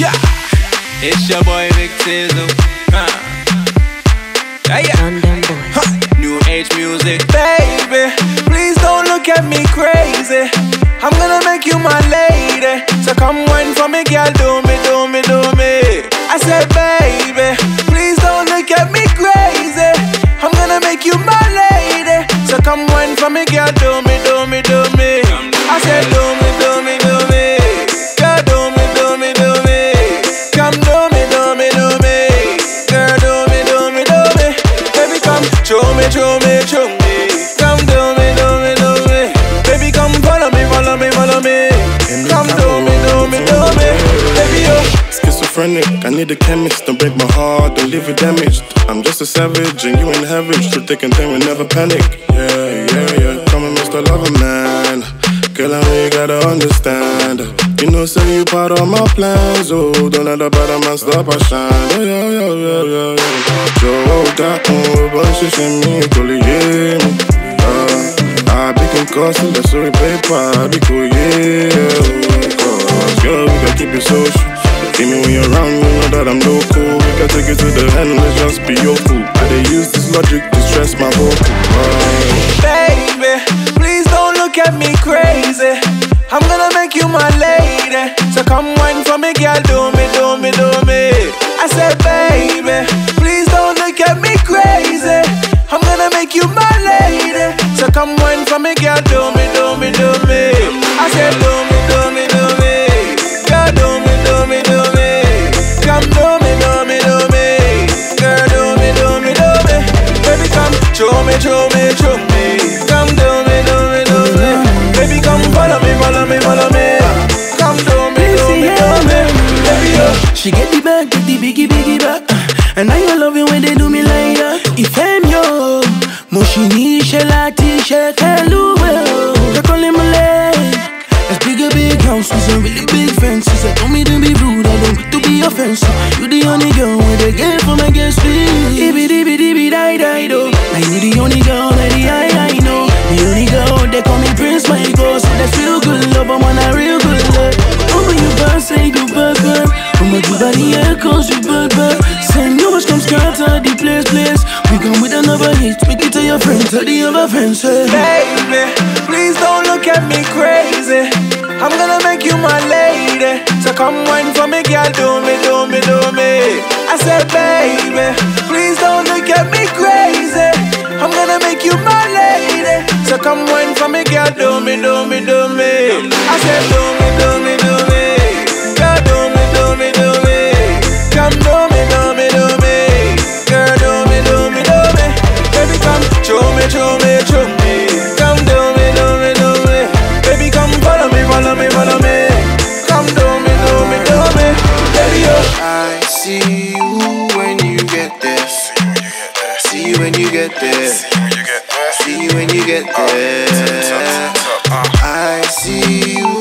Yeah. It's your boy Vic Tizzle. Huh. Yeah. LondonBoyz. Huh. New Age Muzik, baby. Please don't look at me crazy. I'm gonna make you my lady. So come wine for me, girl. Do me, do me, do me. I said, baby. Please don't look at me crazy. I'm gonna make you my lady. So come wine for me, girl. Do me, me, show me, show me. Come do me, do me, do me. Baby, come follow me, follow me, follow me. Come do me, do me, do me. Baby, yo. Schizophrenic, I need a chemist. Don't break my heart, don't leave it damaged. I'm just a savage and you in heaven. Through thick and thin, we never panic. Yeah, yeah, yeah. Come and Mr. Lover Man. Girl, I know you gotta understand. You know, say you part of my plans. Oh, don't let the bad man stop our shine. Oh, yeah, yeah, yeah, yeah, yeah. That one, bunch of shit, me, cool, yeah, me. Uh, I be concussing, that's sorry, paper, I be cool, yeah. Cause, girl, we gotta keep it social. Even when you're around, you know that I'm local. We can take it to the end, let's just be your fool. I they use this logic to stress my vocal. Make you my lady. So come wine for me, girl. Do me, do me, do me. I said, do me, do me, do me. Girl, do me, do me, do me. Come do me, do me, do me. Girl, do me, do me, do me. Baby, come show me, show me. Houses and really big fences. I don't mean to be rude, I don't to be offensive. You the only girl with a gift for my guest fee. Ibby dibby dibby die die do. Now you the only girl that the I I know. The only girl they call me Prince ghost. So that's real good love, I'm on a real good love. Oh, but you bad, say you bad, bad. Oh, my good body echoes, you bad, bad. Send yours come scatter the place, place. We come with another hit, make it to your friends, tell the other friends, hey. Baby, please don't look at me crazy. I'm gonna make you my lady. So come wine for me, girl. Do me, do me, do me. I said, baby, please don't look at me crazy. I'm gonna make you my lady. So come wine for me, girl. Do me, do me, you when you get there. See you when you get there. I see you.